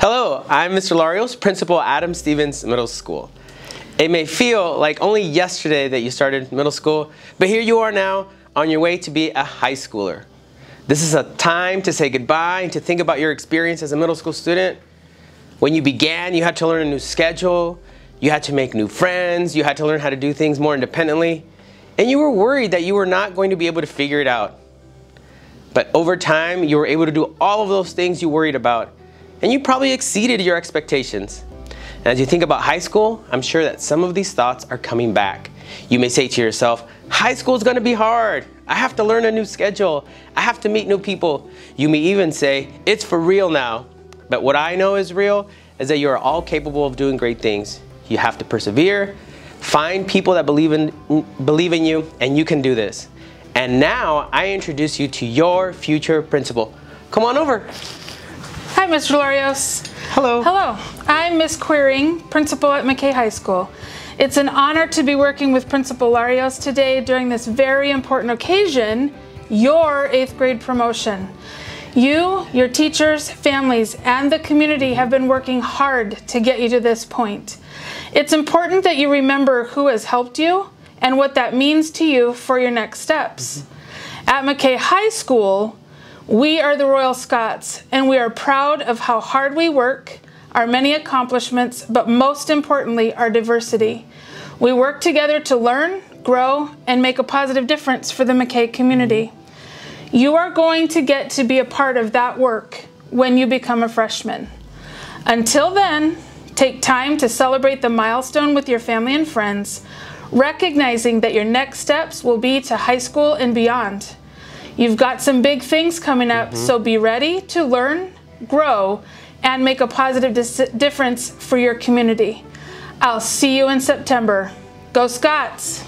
Hello, I'm Mr. Larios, Principal at Stephens Middle School. It may feel like only yesterday that you started middle school, but here you are now on your way to be a high schooler. This is a time to say goodbye and to think about your experience as a middle school student. When you began, you had to learn a new schedule, you had to make new friends, you had to learn how to do things more independently, and you were worried that you were not going to be able to figure it out. But over time, you were able to do all of those things you worried about, and you probably exceeded your expectations. And as you think about high school, I'm sure that some of these thoughts are coming back. You may say to yourself, high school is gonna be hard. I have to learn a new schedule. I have to meet new people. You may even say, it's for real now. But what I know is real is that you are all capable of doing great things. You have to persevere, find people that believe in, believe in you, and you can do this. And now I introduce you to your future principal. Come on over. Hi, Mr. Larios. Hello. Hello. I'm Miss Quiring, principal at McKay High School. It's an honor to be working with Principal Larios today during this very important occasion, your eighth grade promotion. You, your teachers, families, and the community have been working hard to get you to this point. It's important that you remember who has helped you and what that means to you for your next steps. At McKay High School, we are the Royal Scots, and we are proud of how hard we work, our many accomplishments, but most importantly, our diversity. We work together to learn, grow, and make a positive difference for the McKay community. You are going to get to be a part of that work when you become a freshman. Until then, take time to celebrate the milestone with your family and friends, recognizing that your next steps will be to high school and beyond. You've got some big things coming up, mm -hmm. so be ready to learn, grow, and make a positive difference for your community. I'll see you in September. Go Scots!